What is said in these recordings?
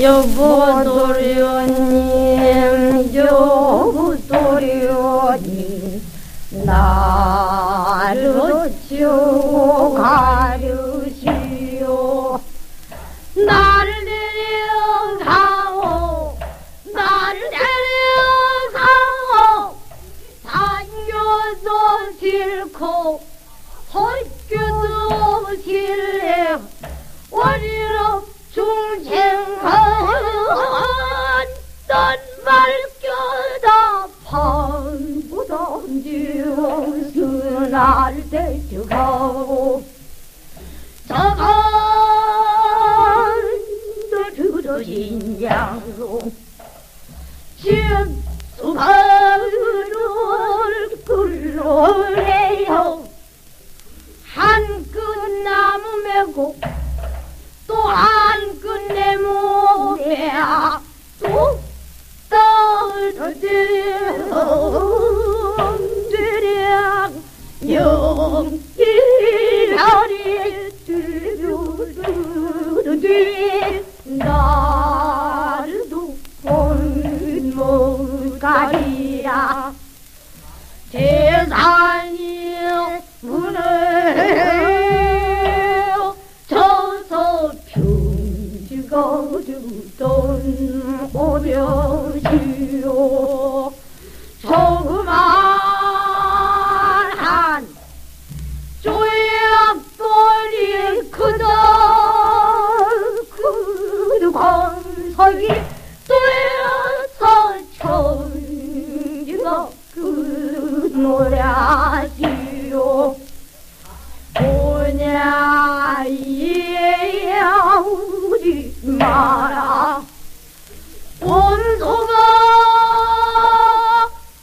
여보 도련님 여보 도련님 나를 치고 가르시오 나를 내려가오 나를 내려가오 산교도 싫고 말겨다 판부던지어 나를 데려가오 저간도 들어진 양로 수박을 굴러내요. 한 끝나무 메고 던 오려 건석이 뚫려서 천지가 그 노래하시오 오냐 이야 우지 마라 원소가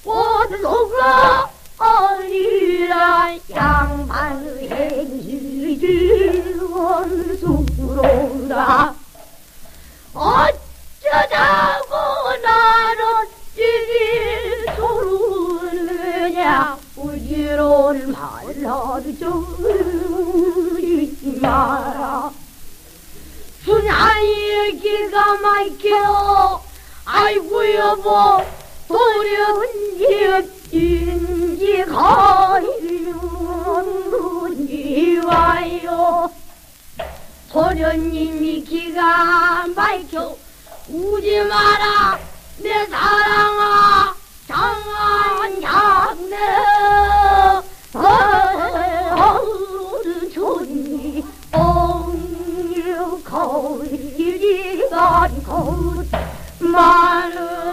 원소가 어리라 양반행 우지를 말라도 저리 마라. 순하이 기가 막혀 아이고 여보 도련님인지 가이는지 와요? 도련님이 기가 막혀. 우지 마라 내 사랑아 간 것. 많은